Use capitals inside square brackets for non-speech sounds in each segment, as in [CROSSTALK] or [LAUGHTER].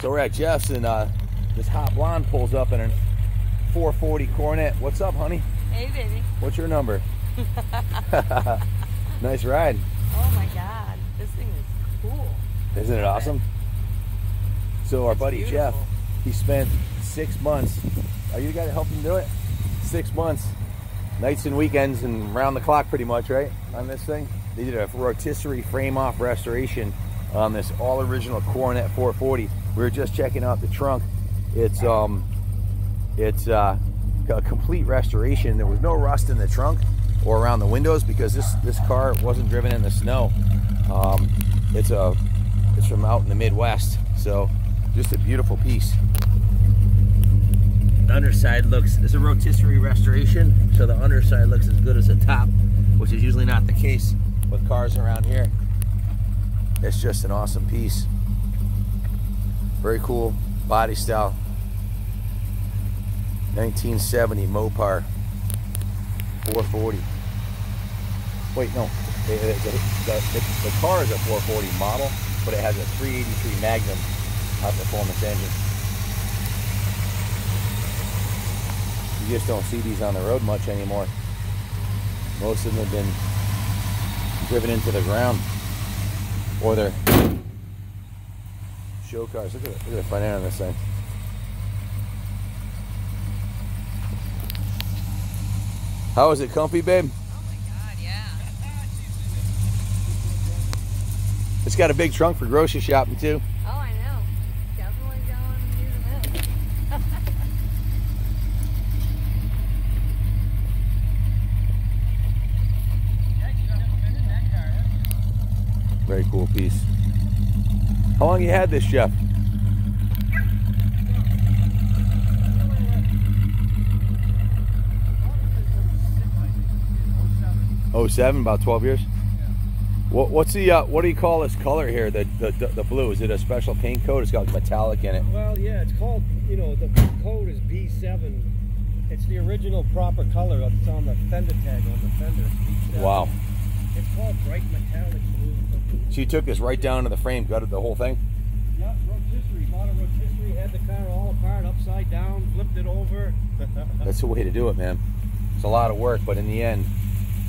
So we're at Jeff's and uh, this hot blonde pulls up in a 440 Coronet. What's up, honey? Hey, baby. What's your number? [LAUGHS] nice ride. Oh my God, this thing is cool. Isn't it awesome? So our It's buddy Jeff, he spent six months. Are you the guy that helped him do it? Six months, nights and weekends, and round the clock, pretty much, right? On this thing, they did a rotisserie frame-off restoration on this all original Coronet 440. We were just checking out the trunk. It's um, it's uh, a complete restoration. There was no rust in the trunk or around the windows because this this car wasn't driven in the snow. Um, it's a it's from out in the Midwest, so just a beautiful piece. The underside looks it's a rotisserie restoration, so the underside looks as good as the top, which is usually not the case with cars around here. It's just an awesome piece. Very cool body style. 1970 Mopar 440. Wait, no. The, the, the, the, car is a 440 model, but it has a 383 Magnum high performance engine. You just don't see these on the road much anymore. Most of them have been driven into the ground or they're show cars. Look at, the- look at the front end on this thing. How is it comfy, babe? Oh my God, yeah. It's got a big trunk for grocery shopping too. Oh, I know. Definitely going using it. Very cool piece. How long you had this, Jeff? Oh seven, about twelve years. What, what's the uh, what do you call this color here? The, the the blue is it a special paint coat? It's got metallic in it. Well, yeah, it's called, you know, the code is B7. It's the original proper color. It's on the fender tag on the fender. It's B7. Wow. It's called bright metallic blue. You took this right down to the frame, gutted the whole thing. Yeah, rotisserie. Bought a rotisserie, had the car all apart, upside down, flipped it over. [LAUGHS] That's the way to do it, man. It's a lot of work, but in the end,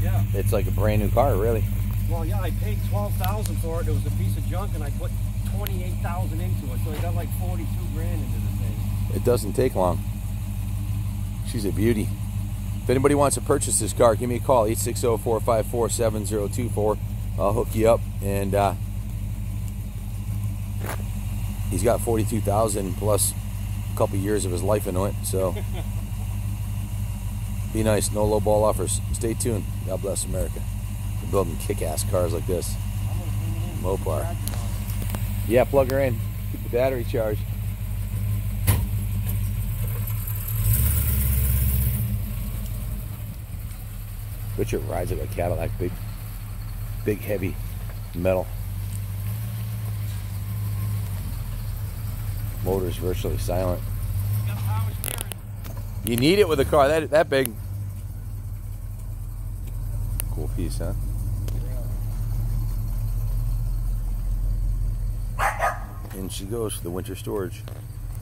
yeah. it's like a brand new car, really. Well, yeah, I paid 12000 for it. It was a piece of junk, and I put 28000 into it. So I got like 42 grand into the thing. It doesn't take long. She's a beauty. If anybody wants to purchase this car, give me a call 860-454-7024. I'll hook you up and uh, he's got 42,000 plus a couple years of his life into it, so [LAUGHS] be nice, no low ball offers. Stay tuned. God bless America. We're building kick-ass cars like this. I'm gonna bring it in. Mopar. Charge it on. Yeah, plug her in. Keep the battery charged. Richard rides like a Cadillac, big, big, heavy metal. Motor's virtually silent. You need it with a car that that big. Cool piece, huh? And she goes for the winter storage.